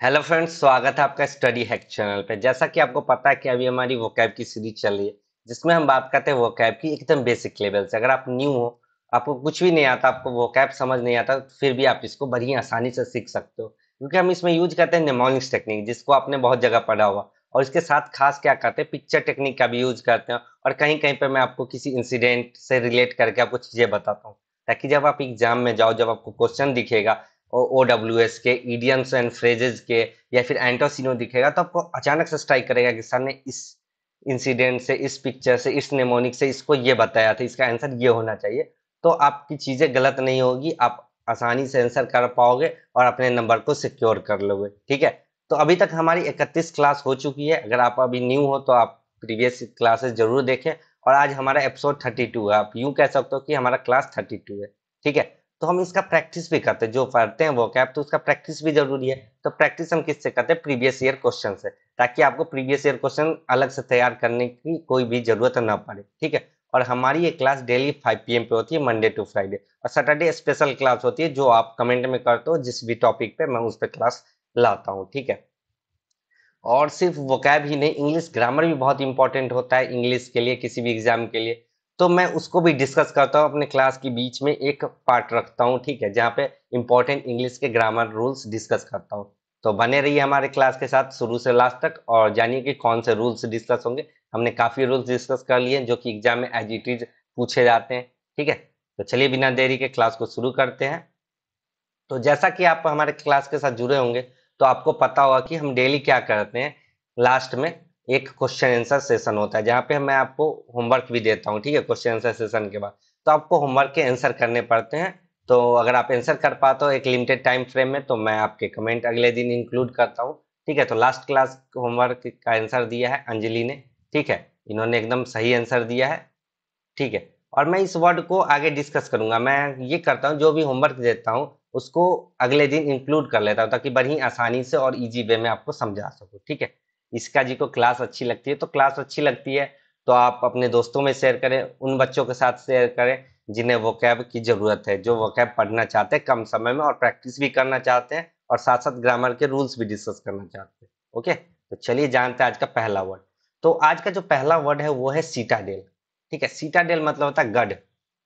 Hello friends स्वागत है आपका स्टडी हैक चैनल पे। जैसा कि आपको पता है कि अभी हमारी वोकैब की सीरीज़ चल रही है, जिसमें हम बात करते हैं वोकैब की एकदम बेसिक लेवल से। अगर आप न्यू हो, आपको कुछ भी नहीं आता, आपको वोकैब समझ नहीं आता, फिर भी आप इसको बड़ी आसानी से सीख सकते हो। क्योंकि हम इसमें यूज़ करते हैं नेमोनिक्स टेक्निक जिसको आपने बहुत जगह पढ़ा हुआ और इसके साथ खास क्या करते हैं पिक्चर टेक्निक का भी यूज़ करते हैं। और कहीं कहीं पर मैं आपको किसी इंसिडेंट से रिलेट करके आपको चीज़ें बताता हूँ, ताकि जब आप एग्ज़ाम में जाओ, जब आपको क्वेश्चन दिखेगा ओ डब्ल्यू एस के इडियम्स एंड फ्रेजेस के, या फिर एंटोसिनो दिखेगा तो आपको अचानक से स्ट्राइक करेगा कि सर ने इस इंसिडेंट से, इस पिक्चर से, इस नेमोनिक से इसको ये बताया था, इसका आंसर ये होना चाहिए। तो आपकी चीज़ें गलत नहीं होगी, आप आसानी से आंसर कर पाओगे और अपने नंबर को सिक्योर कर लोगे, ठीक है? तो अभी तक हमारी इकतीस क्लास हो चुकी है, अगर आप अभी न्यू हो तो आप प्रीवियस क्लासेस ज़रूर देखें। और आज हमारा एपिसोड थर्टी टू है, आप यूँ कह सकते हो कि हमारा क्लास थर्टी टू है, ठीक है? तो हम इसका प्रैक्टिस भी करते हैं। जो पढ़ते हैं वो कैप तो उसका प्रैक्टिस भी ज़रूरी है। तो प्रैक्टिस हम किससे करते हैं? प्रीवियस ईयर क्वेश्चन से, ताकि आपको प्रीवियस ईयर क्वेश्चन अलग से तैयार करने की कोई भी ज़रूरत ना पड़े, ठीक है? और हमारी ये क्लास डेली 5 पीएम पे होती है मंडे टू फ्राइडे और सैटरडे स्पेशल क्लास होती है, जो आप कमेंट में करते हो, जिस भी टॉपिक पे मैं उस पर क्लास लाता हूँ, ठीक है? और सिर्फ़ वोकैब ही नहीं इंग्लिश ग्रामर भी बहुत इंपॉर्टेंट होता है इंग्लिश के लिए, किसी भी एग्ज़ाम के लिए। तो मैं उसको भी डिस्कस करता हूँ, अपने क्लास के बीच में एक पार्ट रखता हूँ, ठीक है, जहाँ पे इंपॉर्टेंट इंग्लिश के ग्रामर रूल्स डिस्कस करता हूँ। तो बने रहिए हमारे क्लास के साथ शुरू से लास्ट तक और जानिए कि कौन से रूल्स डिस्कस होंगे। हमने काफ़ी रूल्स डिस्कस कर लिए जो कि एग्ज़ाम में एज इट इज़ पूछे जाते हैं, ठीक है? तो चलिए बिना देरी के क्लास को शुरू करते हैं। तो जैसा कि आप हमारे क्लास के साथ जुड़े होंगे तो आपको पता होगा कि हम डेली क्या करते हैं लास्ट में एक क्वेश्चन आंसर सेशन होता है, जहाँ पे मैं आपको होमवर्क भी देता हूँ, ठीक है? क्वेश्चन आंसर सेशन के बाद। तो आपको होमवर्क के आंसर करने पड़ते हैं। तो अगर आप आंसर कर पाते हो एक लिमिटेड टाइम फ्रेम में तो मैं आपके कमेंट अगले दिन इंक्लूड करता हूँ, ठीक है? तो लास्ट क्लास होमवर्क का आंसर दिया है अंजलि ने, ठीक है? इन्होंने एकदम सही आंसर दिया है, ठीक है? और मैं इस वर्ड को आगे डिस्कस करूँगा। मैं ये करता हूँ, जो भी होमवर्क देता हूँ, उसको अगले दिन इंक्लूड कर लेता हूँ, ताकि बड़ी आसानी से और इजी वे में आपको समझा सकूँ, ठीक है? इसका जी को क्लास अच्छी लगती है तो क्लास अच्छी लगती है तो आप अपने दोस्तों में शेयर करें, उन बच्चों के साथ शेयर करें, जिन्हें वो कैब की ज़रूरत है, जो वो कैब पढ़ना चाहते हैं कम समय में और प्रैक्टिस भी करना चाहते हैं और साथ साथ ग्रामर के रूल्स भी डिस्कस करना चाहते हैं ओके तो चलिए जानते हैं आज का पहला वर्ड तो आज का जो पहला वर्ड है, वो है सीटाडेल ठीक है? सीटाडेल मतलब होता है गढ़,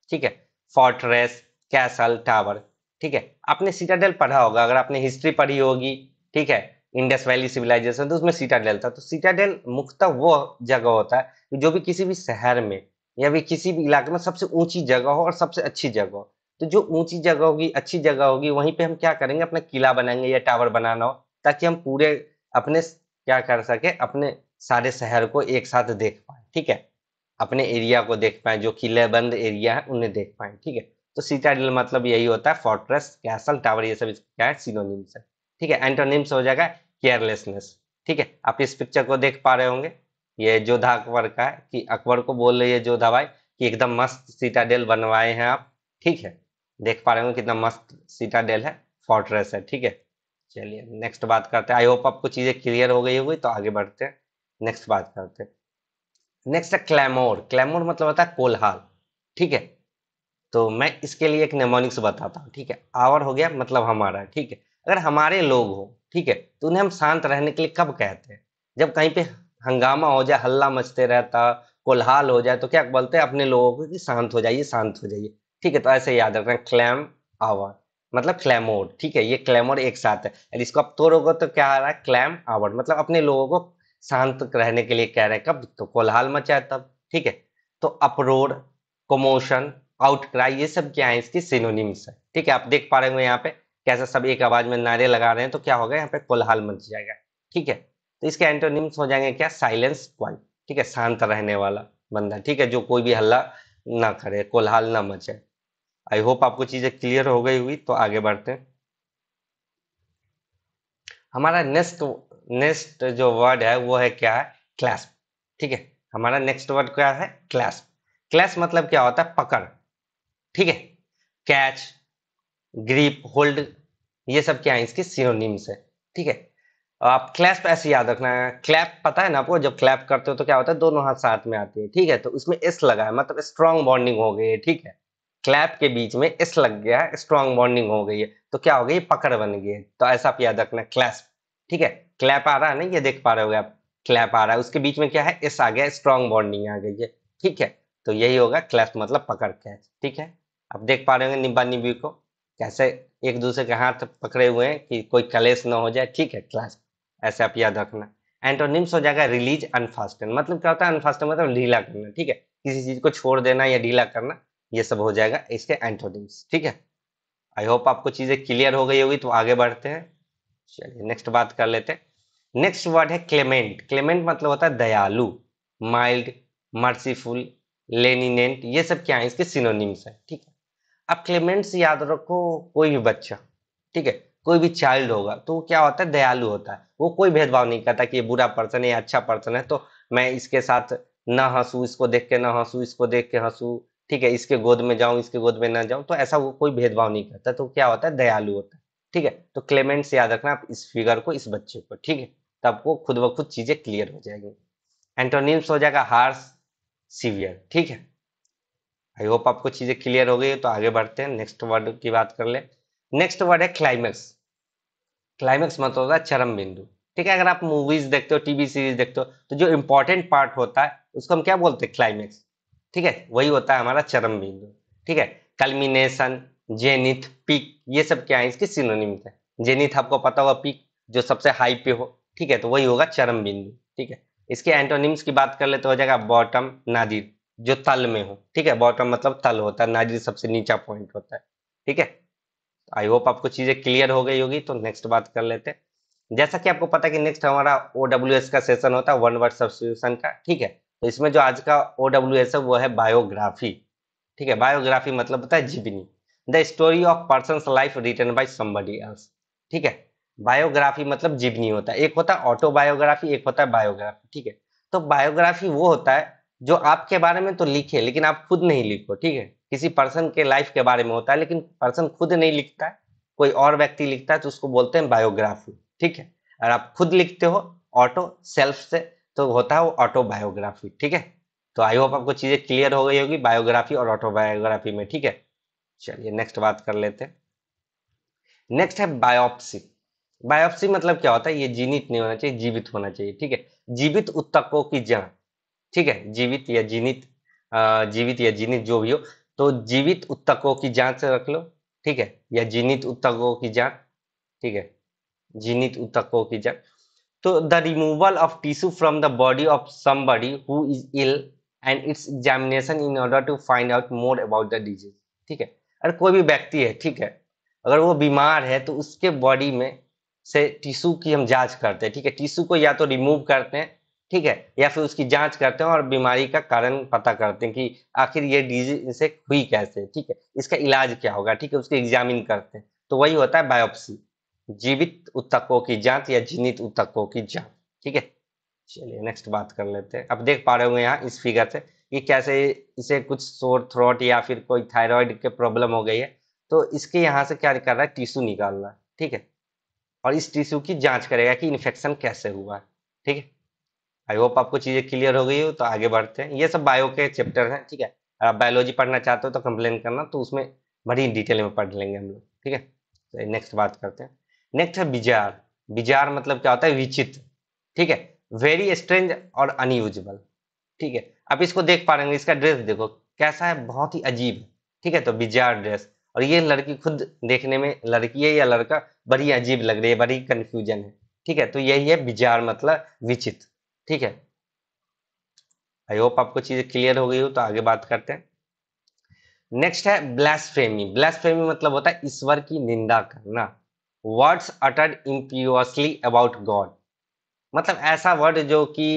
ठीक है? फोर्ट्रेस कैसल टावर ठीक है? आपने सीटाडेल पढ़ा होगा, अगर आपने हिस्ट्री पढ़ी होगी, ठीक है? इंडस वैली सिविलाइजेशन तो उसमें सीटाडेल था। तो सीटाडेल मुख्यतः वो जगह होता है जो भी किसी भी शहर में या भी किसी भी इलाके में सबसे ऊँची जगह हो और सबसे अच्छी जगह हो। तो जो ऊँची जगह होगी, अच्छी जगह होगी, वहीं पे हम क्या करेंगे? अपना किला बनाएँगे या टावर बनाना हो, ताकि हम पूरे अपने क्या कर सके? अपने सारे शहर को एक साथ देख पाए, ठीक है? अपने एरिया को देख पाए, जो किले बंद एरिया है, उन्हें देख पाए, ठीक है? तो सीटाडेल मतलब यही होता है फोर्ट्रेस कैसल टावर ये सब क्या है सिनोनिम्स है। ठीक है एंटोनिम्स हो जाएगा केयरलेसनेस ठीक है, आप इस पिक्चर को देख पा रहे होंगे। ये जोधा अकबर का है कि अकबर को बोल रही है, जोधा भाई, कि एकदम मस्त सीटाडेल बनवाए हैं आप। ठीक है, देख पा रहे होंगे कितना मस्त सीटाडेल है फोर्ट्रेस है। ठीक है, चलिए नेक्स्ट बात करते हैं। आई होप आपको चीज़ें क्लियर हो गई होगी तो आगे बढ़ते हैं। नेक्स्ट बात करते हैं। नेक्स्ट है क्लैमोर क्लैमोर मतलब होता है कोलहाल। ठीक है तो मैं इसके लिए एक नेमोनिक्स बताता हूँ। ठीक है आवर हो गया मतलब हमारा। ठीक है अगर हमारे लोग हो, ठीक है तो उन्हें हम शांत रहने के लिए कब कहते हैं? जब कहीं पे हंगामा हो जाए, हल्ला मचते रहता, कोलहाल हो जाए तो क्या बोलते हैं अपने लोगों को कि शांत हो जाइए, शांत हो जाइए। ठीक है तो ऐसे याद रखना, क्लैम आवर मतलब क्लैमोर, ठीक है, ये क्लैमोर एक साथ है। यदि इसको आप तोड़ोगे तो क्या आ रहा है? क्लैम आवर मतलब अपने लोगों को शांत रहने के लिए कह रहे हैं, कब? तो कोलहाल मचा है तब, ठीक है। तो अपरोड कोमोशन आउटक्राई ये सब क्या है? इसकी सिनोनिम्स है, ठीक है, आप देख पा रहे हो यहाँ पे। कैसे सब एक आवाज़ में नारे लगा रहे हैं तो क्या होगा? यहाँ पे कोलहाल मच जाएगा। ठीक है? तो इसके एंटोनिम्स हो जाएँगे क्या? साइलेंस क्वाइट ठीक है? शांत रहने वाला बंदा। ठीक है? जो कोई भी हल्ला ना करे, कोलहाल ना मचे। आई होप आपको चीज़ें क्लियर हो गई हुई तो आगे बढ़ते हैं। हमारा नेक्स्ट नेक्स्ट जो वर्ड है, वो है क्या? है क्लैश ठीक है? हमारा नेक्स्ट वर्ड क्या है? क्लैश क्लैश मतलब क्या होता है? पकड़। ठीक है? कैच ग्रीप, होल्ड, ये सब क्या है? इसके सिनोनिम्स है। ठीक है? आप क्लैप ऐसे याद रखना है। क्लैप पता है ना आपको? जब क्लैप करते हो तो क्या होता है? दोनों हाथ साथ में आते हैं। ठीक है? तो उसमें एस लगा है। मतलब स्ट्रॉन्ग बॉन्डिंग हो गई है। ठीक है? क्लैप के बीच में एस लग गया है। स्ट्रॉन्ग बॉन्डिंग हो गई है। तो क्या हो गई? पकड़ बन गई है। तो ऐसा आप याद रखना क्लैप ठीक है? क्लैप आ रहा है ना? ये देख पा रहे हो आप। क्लैप आ रहा है। उसके बीच में क्या है? एस आ गया स्ट्रॉन्ग बॉन्डिंग आ गई है। ठीक है? तो यही होगा क्लैप मतलब पकड़ कैच ठीक है? आप देख पा रहे होंगे निब्बा निब्बी को। कैसे एक दूसरे के हाथ पकड़े हुए हैं कि कोई कलेश ना हो जाए, ठीक है क्लास ऐसे आप याद रखना। एंटोनिम्स हो जाएगा रिलीज़ अनफास्टन मतलब क्या होता है अनफास्टन मतलब ढीला करना, ठीक है? किसी चीज़ को छोड़ देना या ढीला करना, ये सब हो जाएगा इसके एंटोनिम्स ठीक है? आई होप आपको चीज़ें क्लियर हो गई होगी तो आगे बढ़ते हैं। चलिए नेक्स्ट बात कर लेते हैं। नेक्स्ट वर्ड है क्लेमेंट क्लेमेंट मतलब होता है दयालु माइल्ड मर्सीफुल लेनिनेंट ये सब क्या है? इसके सिनोनिम्स है, ठीक है? अब क्लेमेंट्स याद रखो, कोई भी बच्चा, ठीक है? कोई भी चाइल्ड होगा तो वो क्या होता है? दयालु होता है। वो कोई भेदभाव नहीं करता कि ये बुरा पर्सन है, या अच्छा पर्सन है तो मैं इसके साथ ना हंसू, इसको देख के ना हंसू, इसको देख के हंसू, ठीक है? इसके गोद में जाऊँ, इसके गोद में ना जाऊँ तो ऐसा वो कोई भेदभाव नहीं करता। तो क्या होता है? दयालु होता है, ठीक है? तो क्लेमेंट से याद रखना, आप इस फिगर को, इस बच्चे को, ठीक है? तो आपको खुद ब खुद चीज़ें क्लियर हो जाएगी। एंटोनिम्स हो जाएगा हार्स सीवियर ठीक है? आई होप आपको चीज़ें क्लियर हो गई तो आगे बढ़ते हैं। नेक्स्ट वर्ड की बात कर ले। नेक्स्ट वर्ड है क्लाइमेक्स क्लाइमेक्स मतलब होता है चरम बिंदु। ठीक है, अगर आप मूवीज़ देखते हो टीवी सीरीज़ देखते हो तो जो इंपॉर्टेंट पार्ट होता है, उसको हम क्या बोलते हैं? क्लाइमेक्स ठीक है, वही होता है हमारा चरम बिंदु। ठीक है कल्मिनेशन जेनिथ पीक ये सब क्या है? इसके सिनोनिम है जेनिथ आपको पता होगा पीक जो सबसे हाई पे हो। ठीक है तो वही होगा चरम बिंदु। ठीक है, इसके एंटोनिम्स की बात कर ले तो हो जाएगा बॉटम नादिर जो तल में हो, ठीक है? बॉटम मतलब तल होता है नादिर सबसे नीचा पॉइंट होता है, ठीक है? आई होप आपको चीज़ें क्लियर हो गई होगी तो नेक्स्ट बात कर लेते हैं। जैसा कि आपको पता है कि नेक्स्ट हमारा ओ का सेशन होता है वन वर्ड सब्सिट्यूशन का, ठीक है? तो इसमें जो आज का ओ है, वो है बायोग्राफी ठीक है? बायोग्राफी मतलब होता है जीवनी। The story of person life written by somebody else ठीक है? बायोग्राफी मतलब जीवनी होता है। एक होता है ऑटोबायोग्राफी एक होता है बायोग्राफी ठीक है? तो बायोग्राफी वो होता है जो आपके बारे में तो लिखे, लेकिन आप खुद नहीं लिखो, ठीक है? किसी पर्सन के लाइफ के बारे में होता है, लेकिन पर्सन खुद नहीं लिखता है। कोई और व्यक्ति लिखता है तो उसको बोलते हैं बायोग्राफी ठीक है? और आप खुद लिखते हो ऑटो सेल्फ से तो होता है वो ऑटोबायोग्राफी ठीक है? तो आई होप आपको चीज़ें क्लियर हो गई होगी बायोग्राफी और ऑटोबायोग्राफी में, ठीक है? चलिए नेक्स्ट बात कर लेते हैं। नेक्स्ट है बायोप्सी बायोप्सी मतलब क्या होता है? ये जीवित नहीं होना चाहिए, जीवित होना चाहिए, ठीक है? जीवित उत्तकों की जाँच ठीक है, जीवित या जीवित जीवित या जीनित जो भी हो तो जीवित उत्तकों की जाँच रख लो, ठीक है, या जीनित उत्तकों की जाँच, ठीक है, जीनित उत्तकों की जाँच। तो the removal of tissue from the body of somebody who is ill and its examination in order to find out more about the disease ठीक है। अगर कोई भी व्यक्ति है, ठीक है, अगर वो बीमार है तो उसके बॉडी में से टिश्यू की हम जाँच करते हैं, ठीक है। टिश्यू को या तो रिमूव करते हैं ठीक है? या फिर उसकी जाँच करते हैं और बीमारी का कारण पता करते हैं कि आखिर ये डिज़ीज़ इसे हुई कैसे, ठीक है? इसका इलाज क्या होगा, ठीक है? उसको एग्जामिन करते हैं। तो वही होता है बायोप्सी जीवित उत्तकों की जाँच या जीनित उत्तकों की जाँच, ठीक है? चलिए नेक्स्ट बात कर लेते हैं। अब देख पा रहे होंगे यहाँ इस फिगर से कि कैसे इसे कुछ सोर थ्रोट या फिर कोई थायराइड के प्रॉब्लम हो गई है। तो इसके यहाँ से क्या कर रहा है? टिश्यू निकाल रहा है ठीक है? और इस टिश्यू की जाँच करेगा कि इन्फेक्शन कैसे हुआ है, ठीक है? आई होप आपको चीज़ें क्लियर हो गई हो तो आगे बढ़ते हैं। ये सब बायो के चैप्टर हैं, ठीक है? आप बायोलॉजी पढ़ना चाहते हो तो कंप्लेन करना तो उसमें बड़ी डिटेल में पढ़ लेंगे हम लोग, ठीक है? तो नेक्स्ट बात करते हैं। नेक्स्ट है बिजार बिजार मतलब क्या होता है? विचित्र, ठीक है? वेरी स्ट्रेंज और अनयूजबल ठीक है? आप इसको देख पा रहे हैं इसका ड्रेस देखो, कैसा है? बहुत ही अजीब, ठीक है? तो बिजार ड्रेस और ये लड़की खुद देखने में, लड़की है या लड़का, बड़ी अजीब लग रही है, बड़ी कंफ्यूजन है, ठीक है? तो यही है बिजार मतलब विचित्र। ठीक है। आई होप आपको चीज़ें क्लियर हो गई हो तो आगे बात करते हैं। नेक्स्ट है ब्लास्फेमी ब्लास्फेमी मतलब होता है ईश्वर की निंदा करना। Words uttered impiously about God मतलब ऐसा वर्ड जो कि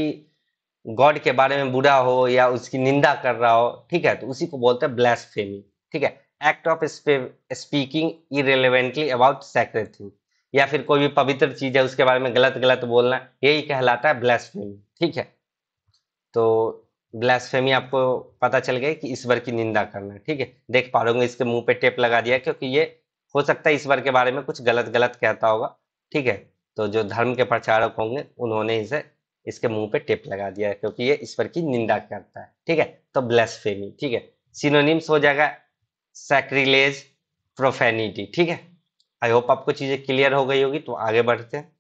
गॉड के बारे में बुरा हो या उसकी निंदा कर रहा हो, ठीक है तो उसी को बोलते हैं ब्लास्फेमी ठीक है act of speaking irreverently about sacred thing या फिर कोई भी पवित्र चीज़ है, उसके बारे में गलत गलत बोलना, यही कहलाता है ब्लास्फेमी ठीक है? तो ब्लास्फेमी आपको पता चल गया कि ईश्वर की निंदा करना, ठीक है? देख पा रहे इसके मुँह पे टेप लगा दिया, क्योंकि ये हो सकता है ईश्वर के बारे में कुछ गलत गलत कहता होगा, ठीक है? तो जो धर्म के प्रचारक होंगे, उन्होंने इसे, इसके मुँह पे टेप लगा दिया है, क्योंकि ये ईश्वर की निंदा करता है, ठीक है? तो ब्लास्फेमी ठीक है? सिनोनिम्स हो जाएगा सैक्रिलेज प्रोफेनिटी ठीक है? आई होप आपको चीज़ें क्लियर हो गई होगी तो आगे बढ़ते हैं।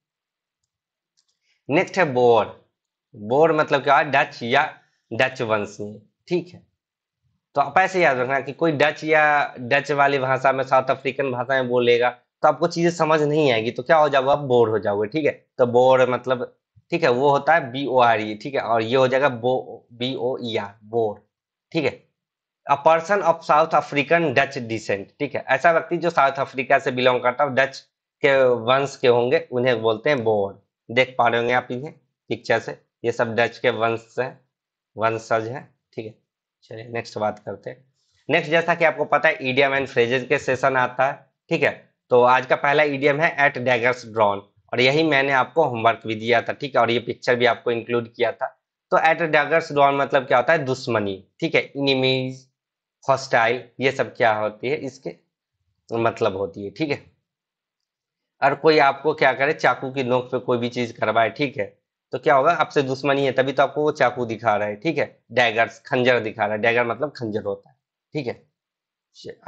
नेक्स्ट है बोर बोर मतलब क्या? है डच या डच वंशीय ठीक है। तो आप ऐसे याद रखना कि कोई डच या डच वाली भाषा में साउथ अफ्रीकन भाषा में बोलेगा तो आपको चीज़ें समझ नहीं आएगी तो क्या हो जाओगे? आप बोर हो जाओगे, ठीक है? तो बोर मतलब ठीक है, वो होता है बी ओ आर ई ठीक है? और ये हो जाएगा बो बी ओ आर बोर ठीक है? A person of South African Dutch descent ठीक है? ऐसा व्यक्ति जो साउथ अफ्रीका से बिलोंग करता है डच के वंश के होंगे, उन्हें बोलते हैं बोर देख पा रहे होंगे आप इन्हें पिक्चर से। ये सब डच के वंश है, वंशज है, ठीक है? चलिए नेक्स्ट बात करते हैं। नेक्स्ट जैसा कि आपको पता है ईडियम एंड फ्रेजेज के सेशन आता है, ठीक है? तो आज का पहला ईडियम है एट डैगर्स ड्रॉन और यही मैंने आपको होमवर्क भी दिया था, ठीक है? और ये पिक्चर भी आपको इंक्लूड किया था। तो एट डैगर्स ड्रॉन मतलब क्या होता है? दुश्मनी, ठीक है? इनिमीज हॉस्टाइल ये सब क्या होती है? इसके मतलब होती है, ठीक है? और कोई आपको क्या करे, चाकू की नोक पे कोई भी चीज़ करवाए, ठीक है? तो क्या होगा, आपसे दुश्मनी है, तभी तो आपको वो चाकू दिखा रहा है, ठीक है? डैगर खंजर दिखा रहा है। डैगर मतलब खंजर होता है, ठीक है?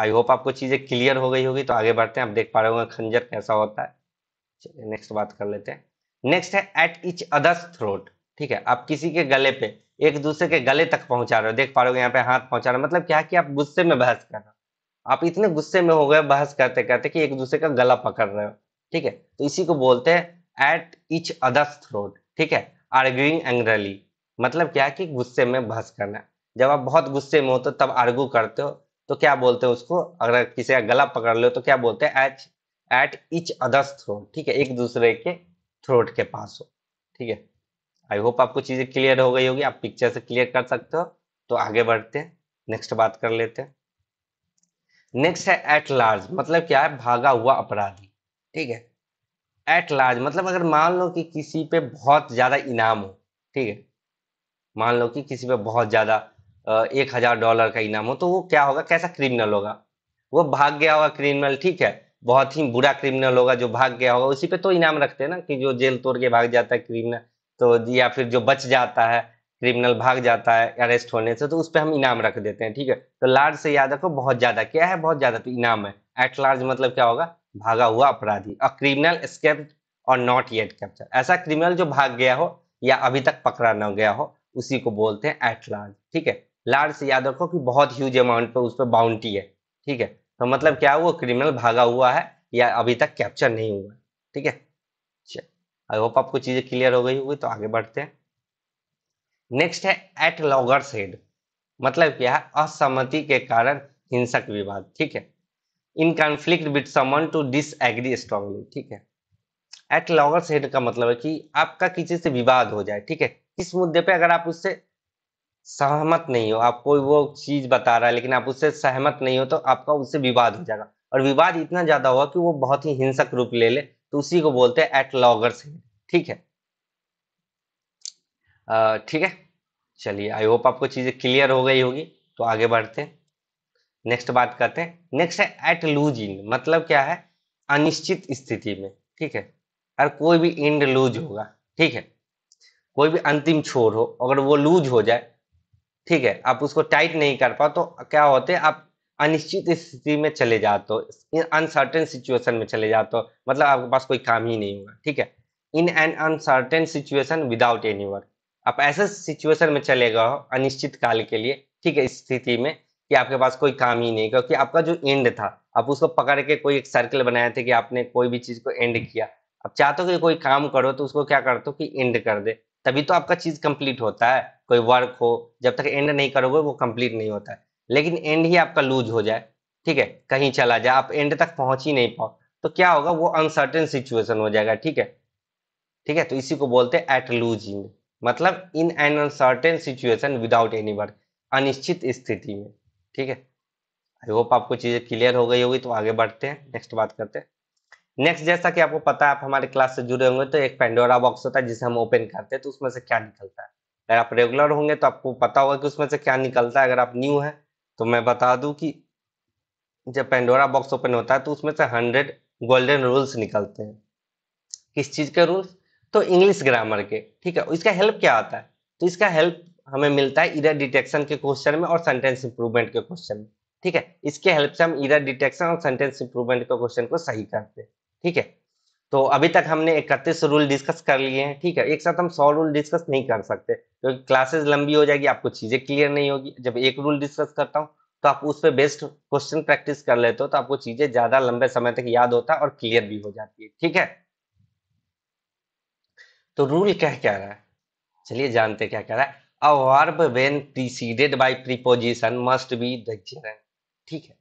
आई होप आपको चीज़ें क्लियर हो गई होगी तो आगे बढ़ते हैं। आप देख पा रहे होंगे खंजर कैसा होता है। नेक्स्ट बात कर लेते हैं। नेक्स्ट है एट इच अदर्स थ्रोट ठीक है? आप किसी के गले पे एक दूसरे के गले तक पहुँचा रहे हो, देख पा रहे हो यहाँ पे हाथ पहुँचा रहे हो। मतलब क्या कि आप गुस्से में बहस कर रहे हो। आप इतने गुस्से में हो गए बहस करते करते कि एक दूसरे का गला पकड़ रहे हो, ठीक है? तो इसी को बोलते हैं एट इच अदर्स थ्रोट ठीक है? आर्ग्यूइंग एंग्रली मतलब क्या है कि गुस्से में बहस करना। जब आप बहुत गुस्से में हो तो तब आर्गू करते हो तो क्या बोलते हैं उसको? अगर किसी का गला पकड़ लो तो क्या बोलते हैं? H at each other's throat ठीक है? एक दूसरे के थ्रोट के पास हो, ठीक है? आई होप आपको चीज़ें क्लियर हो गई होगी। आप पिक्चर से क्लियर कर सकते हो। तो आगे बढ़ते हैं। नेक्स्ट बात कर लेते हैं। नेक्स्ट है एट लार्ज मतलब क्या है? भागा हुआ अपराधी। ठीक है? एट लार्ज मतलब अगर मान लो कि किसी पे बहुत ज़्यादा इनाम हो, ठीक है? मान लो कि किसी पे बहुत ज़्यादा एक हज़ार डॉलर का इनाम हो तो वो क्या होगा? कैसा क्रिमिनल होगा? वो भाग गया होगा क्रिमिनल ठीक है? बहुत ही बुरा क्रिमिनल होगा जो भाग गया होगा। उसी पे तो इनाम रखते हैं ना कि जो जेल तोड़ के भाग जाता है क्रिमिनल तो या फिर जो बच जाता है क्रिमिनल भाग जाता है अरेस्ट होने से तो उस पर हम इनाम रख देते हैं, ठीक है? तो लार्ज से याद रखो, बहुत ज़्यादा, क्या है बहुत ज़्यादा तो इनाम है। एट लार्ज मतलब क्या होगा? भागा हुआ अपराधी अ क्रिमिनल स्केप और नॉट येट कैप्चर ऐसा क्रिमिनल जो भाग गया हो, या अभी तक पकड़ा ना गया हो, उसी को बोलते हैं एट लार्ज ठीक है? लार्ज से याद रखो कि बहुत ह्यूज अमाउंट पे उस पर बाउंटी है, ठीक है? तो मतलब क्या वो क्रिमिनल भागा हुआ है, या अभी तक कैप्चर नहीं हुआ ठीक है? आई होप आपको चीज़ें क्लियर हो गई होगी तो आगे बढ़ते हैं। नेक्स्ट है एट लॉगर्स हेड मतलब क्या है? असहमति के कारण हिंसक विवाद, ठीक है? In conflict with someone to disagree strongly ठीक है? एट लॉगर्स हेड का मतलब है कि आपका किसी से विवाद हो जाए, ठीक है? इस मुद्दे पे अगर आप उससे सहमत नहीं हो, आप कोई वो चीज़ बता रहा है, लेकिन आप उससे सहमत नहीं हो तो आपका उससे विवाद हो जाएगा। और विवाद इतना ज़्यादा होगा कि वो बहुत ही हिंसक रूप ले ले तो उसी को बोलते हैं एट लॉगर्स हेड ठीक है? ठीक है? चलिए आई होप आपको चीज़ें क्लियर हो गई होगी तो आगे बढ़ते हैं। नेक्स्ट बात करते हैं। नेक्स्ट है एट लूज इन मतलब क्या है? अनिश्चित स्थिति में, ठीक है? अगर कोई भी इंड लूज होगा, ठीक है? कोई भी अंतिम छोर हो, अगर वो लूज हो जाए, ठीक है? आप उसको टाइट नहीं कर पाओ तो क्या होते हैं? आप अनिश्चित स्थिति में चले जाते हो अनसर्टेन सिचुएशन में चले जाते हो मतलब आपके पास कोई काम ही नहीं होगा, ठीक है? In an uncertain situation without any work आप ऐसे सिचुएशन में चले गए हो अनिश्चित काल के लिए, ठीक है, इस स्थिति में, कि आपके पास कोई काम ही नहीं, क्योंकि आपका जो एंड था, आप उसको पकड़ के कोई एक सर्कल बनाए थे कि आपने कोई भी चीज़ को एंड किया। आप चाहते हो कि कोई काम करो तो उसको क्या करते हो कि एंड कर दे। तभी तो आपका चीज़ कंप्लीट होता है। कोई वर्क हो, जब तक एंड नहीं करोगे, वो कंप्लीट नहीं होता है। लेकिन एंड ही आपका लूज हो जाए। ठीक है? कहीं चला जाए। आप एंड तक पहुँच ही नहीं पाओ। तो क्या होगा? वो अनसर्टेन सिचुएशन हो जाएगा। ठीक है? ठीक है? तो इसी को बोलते हैं एट लूज इन मतलब in an uncertain situation without any work अनिश्चित स्थिति में। ठीक है? आई होप आपको चीज़ें क्लियर हो गई होगी तो आगे बढ़ते हैं। नेक्स्ट बात करते हैं। नेक्स्ट जैसा कि आपको पता है, आप हमारे क्लास से जुड़े होंगे तो एक पेंडोरा बॉक्स होता है, जिसे हम ओपन करते हैं तो उसमें से क्या निकलता है? अगर आप रेगुलर होंगे तो आपको पता होगा कि उसमें से क्या निकलता है, अगर आप न्यू है। तो मैं बता दूँ कि जब पेंडोरा बॉक्स ओपन होता है तो उसमें से हंड्रेड गोल्डन रूल्स निकलते हैं। किस चीज़ के रूल्स तो इंग्लिश ग्रामर के, ठीक है? इसका हेल्प क्या आता है? तो इसका हेल्प हमें मिलता है इधर डिटेक्शन के क्वेश्चन में और सेंटेंस इंप्रूवमेंट के क्वेश्चन में, ठीक है? इसके हेल्प से हम इधर डिटेक्शन और सेंटेंस इंप्रूवमेंट के क्वेश्चन को सही करते हैं, ठीक है? तो अभी तक हमने इकतीस रूल डिस्कस कर लिए हैं, ठीक है? एक साथ हम सौ रूल डिस्कस नहीं कर सकते, क्योंकि तो क्लासेस लंबी हो जाएगी, आपको चीज़ें क्लियर नहीं होगी। जब एक रूल डिस्कस करता हूँ तो आप उस पर बेस्ट क्वेश्चन प्रैक्टिस कर लेते हो तो आपको चीज़ें ज़्यादा लंबे समय तक याद होता है और क्लियर भी हो जाती है, ठीक है? तो रूल क्या कह रहा है? चलिए जानते क्या कह रहा है। Verb when preceded by preposition must be the ठीक है?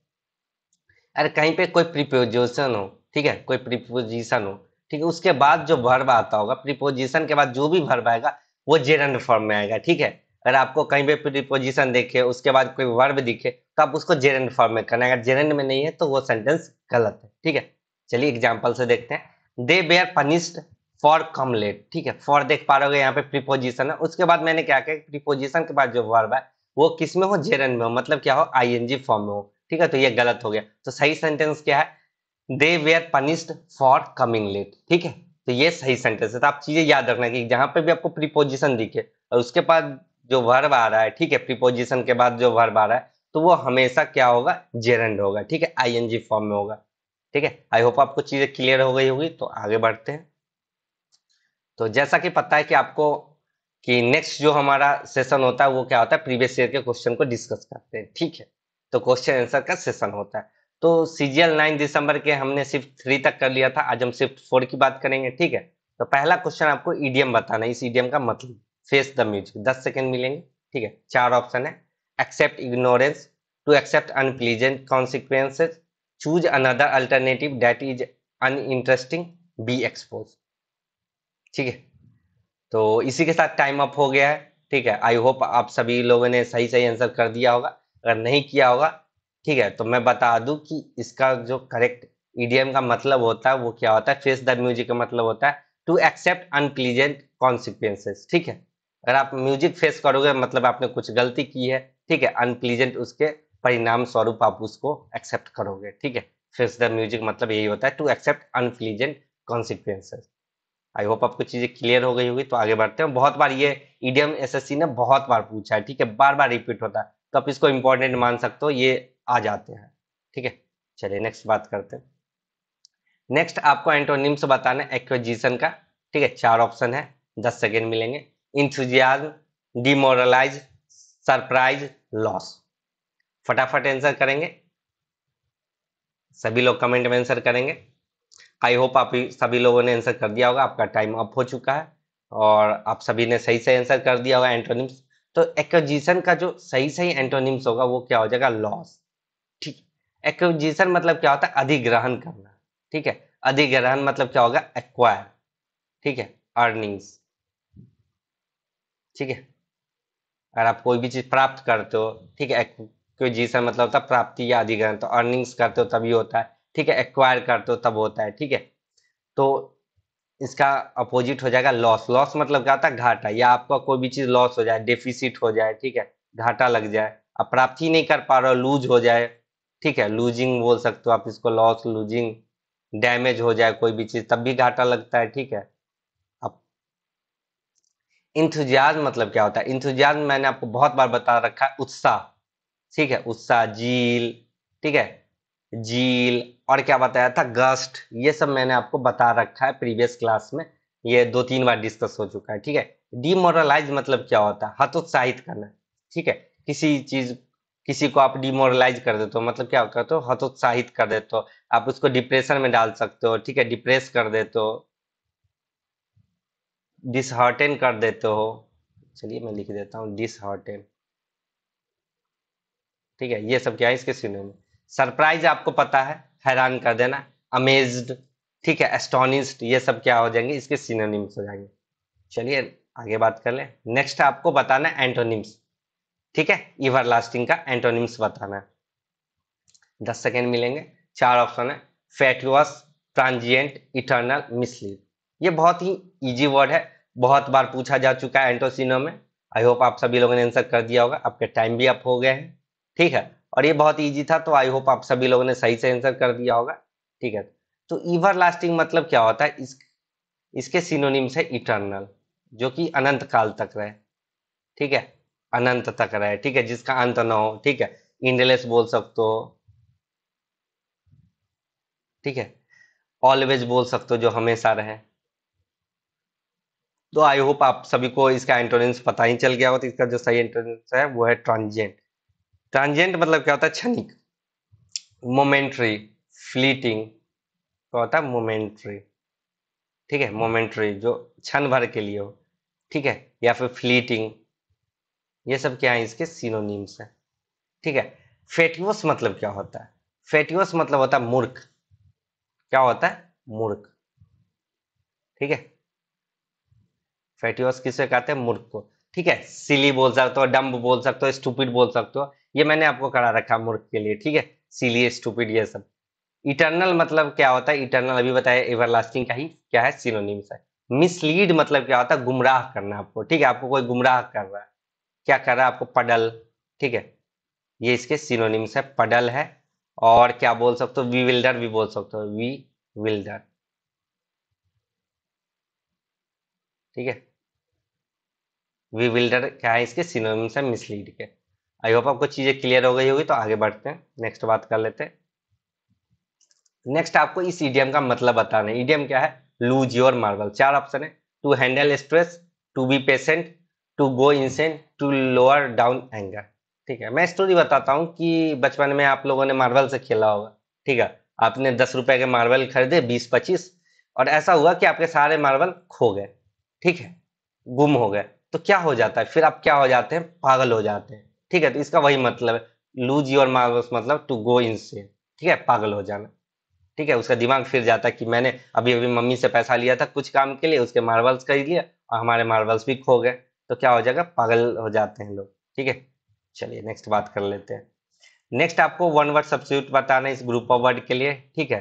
अरे, कहीं पे कोई प्रीपोजिशन हो ठीक है? कोई प्रीपोजिशन हो। ठीक है, उसके बाद जो वर्ब आता होगा प्रीपोजिशन के बाद जो भी वर्ब आएगा, वो जेरंड फॉर्म में आएगा, ठीक है? अगर आपको कहीं पे प्रीपोजिशन देखे, उसके बाद कोई वर्ब दिखे तो आप उसको जेरंड फॉर्म में करना अगर जेरंड में नहीं है तो वो सेंटेंस गलत है, ठीक है? चलिए एग्ज़ाम्पल से देखते हैं। They bear punished for come late ठीक है? फॉर देख पा रहे यहाँ पे प्रीपोजिशन है। उसके बाद मैंने क्या किया? प्रीपोजिशन के बाद जो वर्ब है, वो किसमें हो? जेरन में हो। मतलब क्या हो? आई फॉर्म में हो। ठीक है तो ये गलत हो गया। तो सही सेंटेंस क्या है? They were punished for coming late ठीक है? तो ये सही सेंटेंस है। तो आप चीज़ें याद रखना कि जहाँ पे भी आपको प्रीपोजिशन दिखे, और उसके बाद जो वर्ब आ रहा है, ठीक है? प्रीपोजिशन के बाद जो वर्ब आ रहा है तो वो हमेशा क्या होगा? जेरेंड होगा। ठीक है? आई फॉर्म में होगा। ठीक है? आई होप आपको चीज़ें क्लियर हो गई होगी तो आगे बढ़ते हैं। तो जैसा कि पता है कि आपको कि नेक्स्ट जो हमारा सेशन होता है, वो क्या होता है? प्रीवियस ईयर के क्वेश्चन को डिस्कस करते हैं। ठीक है? तो क्वेश्चन आंसर का सेशन होता है। तो सीजीएल नाइन दिसंबर के हमने सिर्फ़ थ्री तक कर लिया था। आज हम सिर्फ़ फोर की बात करेंगे, ठीक है? तो पहला क्वेश्चन आपको ईडीएम बताना इस ईडीएम का मतलब फेस द म्यूज़िक दस सेकेंड मिलेंगे, ठीक है? चार ऑप्शन है। Accept ignorance to accept unpleasant consequences choose another alternative that is uninteresting be expose ठीक है? तो इसी के साथ टाइम अप हो गया है, ठीक है? आई होप आप सभी लोगों ने सही सही आंसर कर दिया होगा। अगर नहीं किया होगा ठीक है तो मैं बता दूँ कि इसका जो करेक्ट ईडीएम का मतलब होता है, वो क्या होता है? फेस द म्यूज़िक का मतलब होता है टू एक्सेप्ट अनप्लीजेंट कॉन्सिक्वेंसेस ठीक है? अगर आप म्यूज़िक फेस करोगे मतलब आपने कुछ गलती की है, ठीक है अनप्लीजेंट उसके परिणाम स्वरूप आप उसको एक्सेप्ट करोगे, ठीक है? फेस द म्यूज़िक मतलब यही होता है to accept unpleasant consequences I hope आपको चीज़ें क्लियर हो गई होगी तो आगे बढ़ते हैं। बहुत बार ये ईडीएम एसएससी ने बहुत बार पूछा है, ठीक है? बार बार रिपीट होता है। तो आप इसको इंपॉर्टेंट मान सकते हो, ये आ जाते हैं। ठीक है? चलिए नेक्स्ट बात करते हैं। नेक्स्ट आपको एंटोनिम्स बताना है एक्विजिशन का। ठीक है? चार ऑप्शन है, दस सेकेंड मिलेंगे। इंथुजियाज्म डिमोरलाइज सरप्राइज़ लॉस फटाफट आंसर करेंगे। सभी लोग कमेंट में आंसर करेंगे। आई होप आप सभी लोगों ने आंसर कर दिया होगा। आपका टाइम अप हो चुका है और आप सभी ने सही से आंसर कर दिया होगा एंटोनिम्स तो एक्विजिशन का जो सही सही एंटोनिम्स होगा, वो क्या हो जाएगा? लॉस एक्विजिशन मतलब क्या होता है? अधिग्रहण करना। ठीक है? अधिग्रहण मतलब क्या होगा? एक्वायर ठीक है? अर्निंग्स ठीक है? अगर आप कोई भी चीज़ प्राप्त करते हो, ठीक है? एक्विजिशन मतलब होता है प्राप्ति या अधिग्रहण। तो अर्निंग्स करते हो, तभी होता है। ठीक है? एक्वायर करते हो, तब होता है। ठीक है? तो इसका अपोजिट हो जाएगा लॉस लॉस मतलब क्या होता है? घाटा। या आपका कोई भी चीज़ लॉस हो जाए डेफिसिट हो जाए, ठीक है? घाटा लग जाए, आप प्राप्ति नहीं कर पा रहे हो लूज हो जाए ठीक है लूजिंग बोल सकते हो आप इसको लॉस लूजिंग डैमेज हो जाए कोई भी चीज़, तब भी घाटा लगता है, ठीक है? अब इंथुजियाज मतलब क्या होता है? इंथुजियाज मैंने आपको बहुत बार बता रखा है, उत्साह, ठीक है? उत्साह जील ठीक है? जील और क्या बताया था? गस्ट ये सब मैंने आपको बता रखा है प्रीवियस क्लास में, ये दो तीन बार डिस्कस हो चुका है, ठीक है? डिमोरलाइज मतलब क्या होता है? हतोत्साहित करना, ठीक है? किसी चीज़ किसी को आप डिमोरलाइज कर देते हो मतलब क्या करते हो हतोत्साहित कर देते हो, आप उसको डिप्रेशन में डाल सकते हो, ठीक है डिप्रेस कर देते हो डिसहार्टेन कर देते हो। चलिए मैं लिख देता हूँ डिसहार्टेन ठीक है, ये सब क्या है, इसके सीने में। सरप्राइज़ आपको पता है, हैरान कर देना अमेज्ड ठीक है एस्टोनिस्ड ये सब क्या हो जाएँगे, इसके सिनोनिम्स हो जाएँगे। चलिए आगे बात कर ले। नेक्स्ट आपको बताना एंटोनिम्स ठीक है? इवर लास्टिंग का एंटोनिम्स बताना है। दस सेकेंड मिलेंगे। चार ऑप्शन है। फैटुअस ट्रांजिएंट इटर्नल मिसलीड ये बहुत ही इजी वर्ड है। बहुत बार पूछा जा चुका है एंटोसिनो में। आई होप आप सभी लोगों ने आंसर कर दिया होगा। आपके टाइम भी अप हो गए हैं। ठीक है? और ये बहुत इजी था तो आई होप आप सभी लोगों ने सही से आंसर कर दिया होगा। ठीक है? तो ईवर लास्टिंग मतलब क्या होता है? इस, इसके सिनोनिम्स है इटर्नल जो कि अनंत काल तक रहे। ठीक है? अनंत तक रहे, ठीक है, जिसका अंत ना हो, ठीक है, इंडलेस बोल सकते हो, ठीक है, ऑलवेज बोल सकते हो जो हमेशा रहे। तो आई होप आप सभी को इसका एंटोनिम्स पता ही चल गया हो तो इसका जो सही एंटोनिम्स है, वो है ट्रांजिएंट ट्रांजिएंट मतलब क्या होता है? क्षणिक। मोमेंट्री फ्लीटिंग क्या होता है? मोमेंट्री ठीक है मोमेंट्री जो क्षण भर के लिए हो, ठीक है, या फिर फ्लीटिंग ये सब क्या है इसके सिनोनिम्स है। ठीक है? फेटियोस मतलब क्या होता है? फेटियोस मतलब होता है मूर्ख। क्या होता है? मूर्ख। ठीक है? फेटियोस किसे कहते हैं? मूर्ख को। ठीक है? सिली बोल सकते हो डम्ब बोल सकते हो स्टूपिड बोल सकते हो। ये मैंने आपको करा रखा मूर्ख के लिए। ठीक है? सिली स्टूपिड ये सब। इटर्नल मतलब क्या होता है? इटर्नल अभी बताया एवरलास्टिंग का ही क्या है? सिनोनिम्स है। मिसलीड मतलब क्या होता है? गुमराह करना आपको। ठीक है? आपको कोई गुमराह कर रहा है। क्या कर रहा है आपको? पडल। ठीक है? ये इसके सिनोनिम्स है, पडल है और क्या बोल सकते हो? वी विल्डर भी बोल सकते हो। वी विल्डर ठीक है? वी विल्डर क्या है? इसके सिनोनिम्स है मिसलीड के। आई होप आपको चीज़ें क्लियर हो गई होगी तो आगे बढ़ते हैं। नेक्स्ट बात कर लेते हैं। नेक्स्ट आपको इस ईडियम का मतलब बताना है। ईडियम क्या है? लूज योर मार्बल चार ऑप्शन है। To handle stress to be patient to go insane to lower down anger ठीक है, मैं स्टोरी बताता हूँ कि बचपन में आप लोगों ने मार्बल से खेला होगा। ठीक है, आपने दस रुपए के मार्बल खरीदे, बीस, पच्चीस, और ऐसा हुआ कि आपके सारे मार्बल खो गए। ठीक है, गुम हो गए। तो क्या हो जाता है? फिर आप क्या हो जाते हैं? पागल हो जाते हैं। ठीक है तो इसका वही मतलब है। लूज योर मार्बल्स मतलब टू गो इन से ठीक है, पागल हो जाना। ठीक है, उसका दिमाग फिर जाता है कि मैंने अभी अभी मम्मी से पैसा लिया था कुछ काम के लिए, उसके मार्बल्स खरीद लिया, और हमारे मार्बल्स भी खो गए। तो क्या हो जाएगा? पागल हो जाते हैं लोग। ठीक है? चलिए नेक्स्ट बात कर लेते हैं। नेक्स्ट आपको वन वर्ड सब्सिट्यूट बताना है इस ग्रुप ऑफ़ वर्ड के लिए। ठीक है?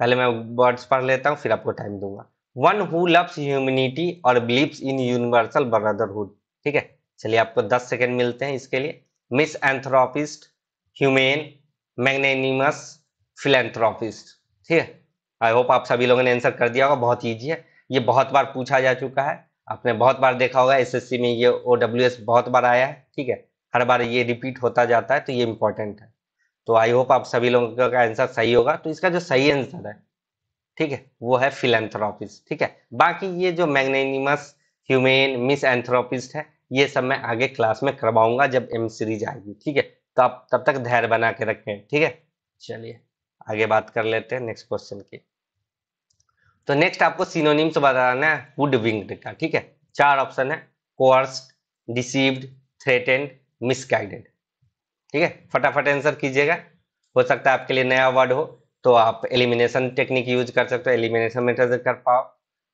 पहले मैं वर्ड्स पढ़ लेता हूँ, फिर आपको टाइम दूँगा। वन हु लव्स ह्यूमिनिटी और बिलीव्स इन यूनिवर्सल ब्रदरहुड ठीक है? चलिए, आपको 10 सेकेंड मिलते हैं इसके लिए। Misanthropist humane magnanimous philanthropist ठीक है? आई होप आप सभी लोगों ने आंसर कर दिया होगा। बहुत ईजी है। ये बहुत बार पूछा जा चुका है। आपने बहुत बार देखा होगा एसएससी में ये ओडब्ल्यूएस बहुत बार आया है, ठीक है? हर बार ये रिपीट होता जाता है तो ये इंपॉर्टेंट है। तो आई होप आप सभी लोगों का आंसर सही होगा। तो इसका जो सही आंसर है, ठीक है, वो है फिलेंथ्रोपिस्ट ठीक है? बाकी ये जो मैग्नेनिमस ह्यूमेन मिस एंथ्रोपिस्ट है, ये सब मैं आगे क्लास में करवाऊँगा जब एम सीरीज़ आएगी, ठीक है? तो आप तब तक धैर्य बना के रखें, ठीक है? चलिए, आगे बात कर लेते हैं नेक्स्ट क्वेश्चन की। तो नेक्स्ट आपको सिनोनिम्स बताना है वुड विंग्ड का, ठीक है? चार ऑप्शन है कोर्स्ड डिसीव्ड थ्रेटेंड मिसगाइडेड ठीक है? फटाफट आंसर कीजिएगा। हो सकता है आपके लिए नया वर्ड हो तो आप एलिमिनेशन टेक्निक यूज़ कर सकते हो एलिमिनेशन मेथड कर पाओ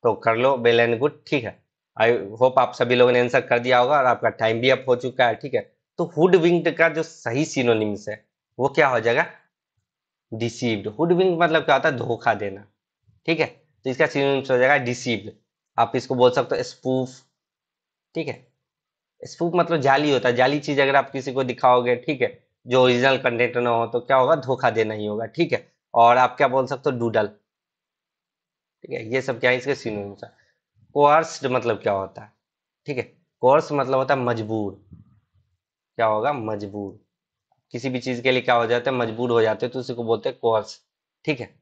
तो कर लो वेल एंड गुड ठीक है? आई होप आप सभी लोगों ने आंसर कर दिया होगा और आपका टाइम भी अप हो चुका है, ठीक है? तो हुड विंग्ड का जो सही सिनोनिम्स है, वो क्या हो जाएगा? डिसीव्ड हुड विंग मतलब क्या होता है? धोखा देना, ठीक है? तो इसका सिनोनिम्स हो जाएगा डिसीव्ड आप इसको बोल सकते हो स्पूफ ठीक है? स्पूफ मतलब जाली होता है। जाली चीज़ अगर आप किसी को दिखाओगे, ठीक है? जो ओरिजिनल कंटेंट ना हो तो क्या होगा? धोखा देना ही होगा, ठीक है? और आप क्या बोल सकते हो? डूडल ठीक है? ये सब क्या है? इसके सिनोनिम्स कोर्स्ड मतलब क्या होता है? ठीक है? कोर्स मतलब होता है मजबूर. क्या होगा? मजबूर. किसी भी चीज़ के लिए क्या हो जाता है? मजबूर हो जाते हैं तो उसी को बोलते हैं कोर्स ठीक है?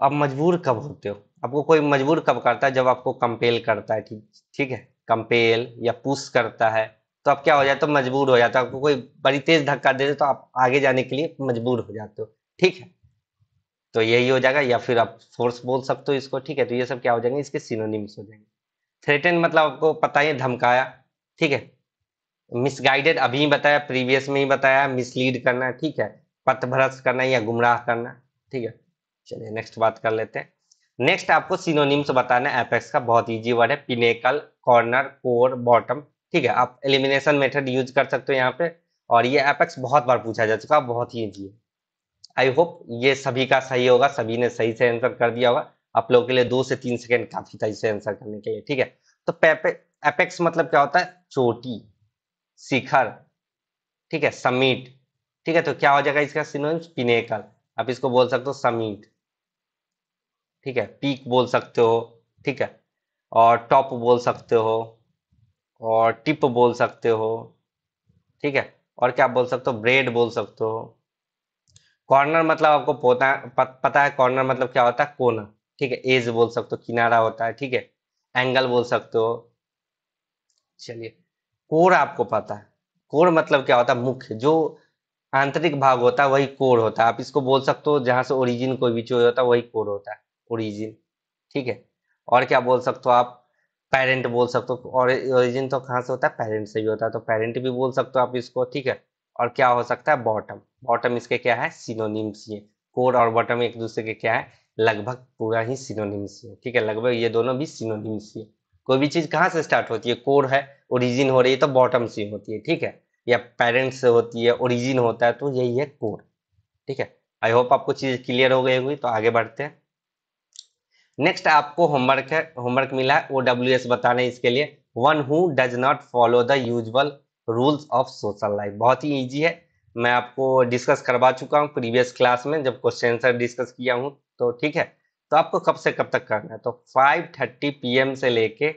अब मजबूर कब होते हो? आपको कोई मजबूर कब करता है? जब आपको कंपेल करता है ठीक ठीक है कंपेल या पुश करता है तो आप क्या हो जाता है? मजबूर हो जाता है। आपको कोई बड़ी तेज धक्का दे दे तो आप आगे जाने के लिए मजबूर हो जाते हो। ठीक है? तो यही हो जाएगा या फिर आप फोर्स बोल सकते हो इसको। ठीक है? तो ये सब क्या हो जाएँगे? इसके सिनोनिम्स हो जाएँगे। थ्रेटन मतलब आपको पता ही धमकाया। ठीक है? मिसगाइडेड अभी बताया प्रीवियस में ही बताया मिसलीड करना, ठीक है? पथ भ्रष्ट करना या गुमराह करना, ठीक है? चलिए नेक्स्ट बात कर लेते हैं। नेक्स्ट आपको सिनोनिम्स बताना है एपेक्स का बहुत इजी वर्ड है पिनेकल कॉर्नर कोर बॉटम ठीक है, आप एलिमिनेशन मेथड यूज़ कर सकते हो यहाँ पे, और ये एपेक्स बहुत बार पूछा जा चुका बहुत ही इजी है। आई होप ये सभी का सही होगा, सभी ने सही से आंसर कर दिया होगा। आप लोगों के लिए दो से तीन सेकंड काफ़ी सही से आंसर करने के लिए, ठीक है? तो एपेक्स मतलब क्या होता है? चोटी, शिखर, ठीक है, समीट। ठीक है तो क्या हो जाएगा इसका सिनोनिम्स पिनेकल आप इसको बोल सकते हो समीट। ठीक है? पीक बोल सकते हो, ठीक है? और टॉप बोल सकते हो, और टिप बोल सकते हो, ठीक है? और क्या बोल सकते हो? ब्रेड बोल सकते हो। कॉर्नर मतलब आपको पोता पता है कॉर्नर मतलब क्या होता है? कोना। ठीक है? एज बोल सकते हो, किनारा होता है, ठीक है? एंगल बोल सकते हो। चलिए। कोर आपको पता है। कोर मतलब क्या होता है? मुख्य। जो आंतरिक भाग होता है, वही कोर होता है। आप इसको बोल सकते हो, जहाँ से ओरिजिन कोई भी चीज़ होता है, वही कोर होता है ओरिजिन ठीक है? और क्या बोल सकते हो आप? पेरेंट बोल सकते हो। और ओरिजिन तो कहाँ से होता है? पेरेंट से भी होता है। तो पेरेंट भी बोल सकते हो आप इसको, ठीक है? और क्या हो सकता है? बॉटम बॉटम इसके क्या है? सिनोनिम्स ये। कोर और बॉटम एक दूसरे के क्या है? लगभग पूरा ही सिनोनिम्स है ठीक है? लगभग ये दोनों भी सिनोनिम्स है कोई भी चीज़ कहाँ से स्टार्ट होती है? कोर है ओरिजिन हो रही है तो बॉटम से होती है। ठीक है? या पेरेंट से होती है ओरिजिन होता है तो यही है कोर ठीक है? आई होप आपको चीज़ क्लियर हो गई होगी तो आगे बढ़ते हैं। नेक्स्ट आपको होमवर्क है होमवर्क मिला है ओ डब्ल्यू एस बताने इसके लिए। One who does not follow the usual rules of social life बहुत ही ईजी है। मैं आपको डिस्कस करवा चुका हूँ प्रीवियस क्लास में, जब क्वेश्चन आंसर डिस्कस किया हूँ तो ठीक है? तो आपको कब से कब तक करना है? तो 5:30 पीएम से लेके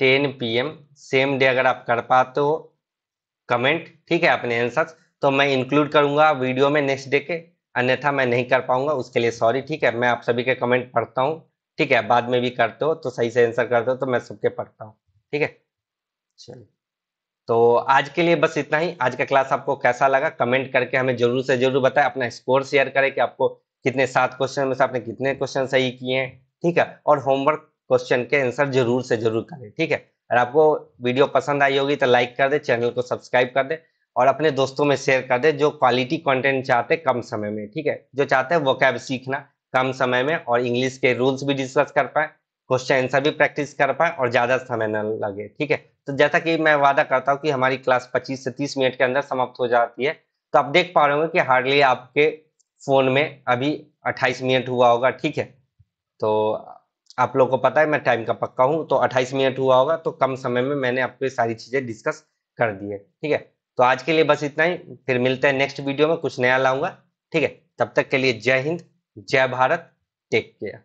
10 पीएम सेम डे अगर आप कर पाते हो कमेंट, ठीक है, अपने आंसर तो मैं इंक्लूड करूँगा वीडियो में नेक्स्ट डे के, अन्यथा मैं नहीं कर पाऊँगा, उसके लिए सॉरी ठीक है, मैं आप सभी के कमेंट पढ़ता हूँ, ठीक है, बाद में भी करते हो तो सही से आंसर करते हो तो मैं सबके पढ़ता हूँ, ठीक है? चलिए तो आज के लिए बस इतना ही, आज का क्लास आपको कैसा लगा कमेंट करके हमें ज़रूर से ज़रूर बताएँ, अपना स्कोर शेयर करें कि आपको कितने सात क्वेश्चन में से आपने कितने क्वेश्चन सही किए हैं, ठीक है, और होमवर्क क्वेश्चन के आंसर ज़रूर से ज़रूर करें, ठीक है? अगर आपको वीडियो पसंद आई होगी तो लाइक कर दे, चैनल को सब्सक्राइब कर दे और अपने दोस्तों में शेयर कर दे जो क्वालिटी कंटेंट चाहते कम समय में, ठीक है? जो चाहते हैं वो कैब सीखना कम समय में और इंग्लिश के रूल्स भी डिस्कस कर पाए क्वेश्चन आंसर भी प्रैक्टिस कर पाए और ज़्यादा समय न लगे, ठीक है? तो जैसा कि मैं वादा करता हूँ कि हमारी क्लास 25 से 30 मिनट के अंदर समाप्त हो जाती है तो आप देख पा रहे होंगे कि हार्डली आपके फ़ोन में अभी 28 मिनट हुआ होगा, ठीक है? तो आप लोग को पता है, मैं टाइम का पक्का हूँ तो 28 मिनट हुआ होगा तो कम समय में मैंने आपको सारी चीज़ें डिस्कस कर दी है, ठीक है? तो आज के लिए बस इतना ही, फिर मिलते हैं नेक्स्ट वीडियो में, कुछ नया लाऊँगा, ठीक है? तब तक के लिए जय हिंद, जय भारत टेक केयर